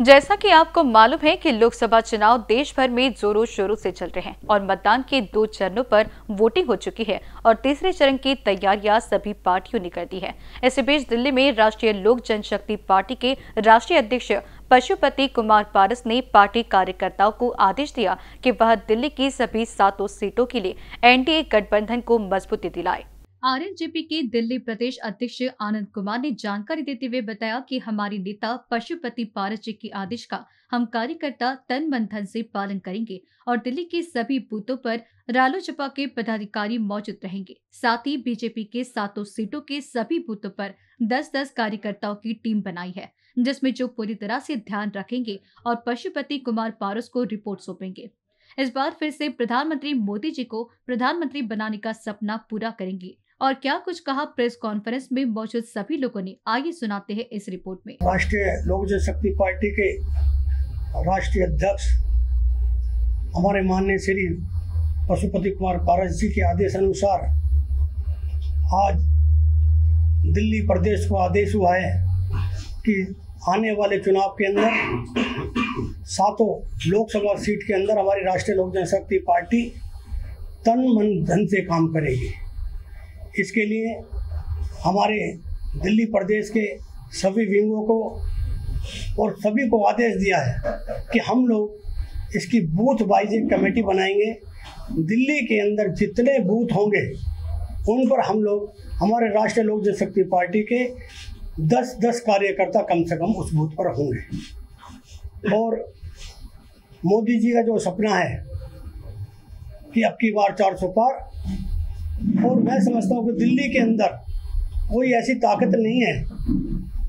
जैसा कि आपको मालूम है कि लोकसभा चुनाव देश भर में जोरों शोरों से चल रहे हैं और मतदान के दो चरणों पर वोटिंग हो चुकी है और तीसरे चरण की तैयारियाँ सभी पार्टियों ने कर दी है। इसी बीच दिल्ली में राष्ट्रीय लोक जनशक्ति पार्टी के राष्ट्रीय अध्यक्ष पशुपति कुमार पारस ने पार्टी कार्यकर्ताओं को आदेश दिया कि वह दिल्ली की सभी सातों सीटों के लिए एनडीए गठबंधन को मजबूती दिलाए। आरएलजेपी के दिल्ली प्रदेश अध्यक्ष आनंद कुमार ने जानकारी देते हुए बताया कि हमारे नेता पशुपति पारस जी के आदेश का हम कार्यकर्ता तन मन धन से पालन करेंगे और दिल्ली के सभी बूथों पर रालोजपा के पदाधिकारी मौजूद रहेंगे। साथ ही बीजेपी के सातों सीटों के सभी बूथों पर 10-10 कार्यकर्ताओं की टीम बनाई है, जिसमें जो पूरी तरह से ध्यान रखेंगे और पशुपति कुमार पारस को रिपोर्ट सौंपेंगे। इस बार फिर से प्रधानमंत्री मोदी जी को प्रधानमंत्री बनाने का सपना पूरा करेंगे। और क्या कुछ कहा प्रेस कॉन्फ्रेंस में मौजूद सभी लोगों ने? आगे सुनाते हैं इस रिपोर्ट में। राष्ट्रीय लोक जनशक्ति पार्टी के राष्ट्रीय अध्यक्ष, हमारे माननीय श्री पशुपति कुमार पारस जी के आदेश अनुसार आज दिल्ली प्रदेश को आदेश हुआ है कि आने वाले चुनाव के अंदर सातों लोकसभा सीट के अंदर हमारी राष्ट्रीय लोक जनशक्ति पार्टी तन मन धन से काम करेगी। इसके लिए हमारे दिल्ली प्रदेश के सभी विंगों को और सभी को आदेश दिया है कि हम लोग इसकी बूथ वाइज कमेटी बनाएँगे। दिल्ली के अंदर जितने बूथ होंगे, उन पर हम लोग, हमारे राष्ट्रीय लोक जनशक्ति पार्टी के दस दस कार्यकर्ता कम से कम उस बूथ पर होंगे। और मोदी जी का जो सपना है कि अब की बार 400 पार और मैं समझता हूँ कि दिल्ली के अंदर कोई ऐसी ताकत नहीं है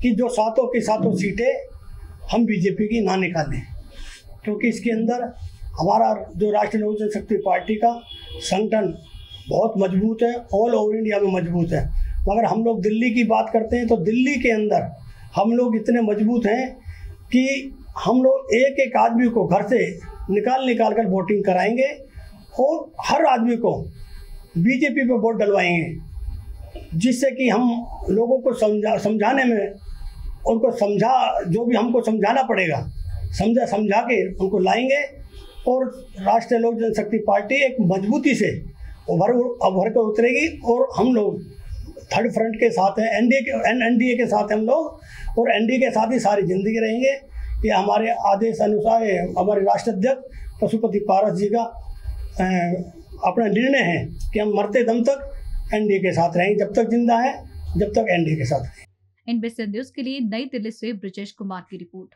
कि जो सातों की सातों सीटें हम बीजेपी की ना निकालें। क्योंकि इसके अंदर हमारा जो राष्ट्रीय लोक जनशक्ति पार्टी का संगठन बहुत मज़बूत है ऑल ओवर इंडिया में मज़बूत है। मगर हम लोग दिल्ली की बात करते हैं तो दिल्ली के अंदर हम लोग इतने मज़बूत हैं कि हम लोग एक एक आदमी को घर से निकाल निकाल कर वोटिंग कराएँगे और हर आदमी को बीजेपी पे वोट डलवाएँगे जिससे कि हम लोगों को समझा, समझाने में, उनको समझा, जो भी हमको समझाना पड़ेगा, समझा समझा के उनको लाएँगे, और राष्ट्रीय लोक जनशक्ति पार्टी एक मजबूती से उभर उभर कर उतरेगी, और हम लोग थर्ड फ्रंट के साथ हैं, एनडीए के, एन एन डी ए के साथ हम लोग, और एनडीए के साथ ही सारी ज़िंदगी रहेंगे। ये हमारे आदेश अनुसार हमारे राष्ट्राध्यक्ष पशुपति पारस जी का अपना निर्णय है कि हम मरते दम तक एनडीए के साथ रहेंगे जब तक ज़िंदा है, जब तक एनडीए के साथ रहेंगे इन न्यूज़ के लिए नई दिल्ली से ब्रजेश कुमार की रिपोर्ट।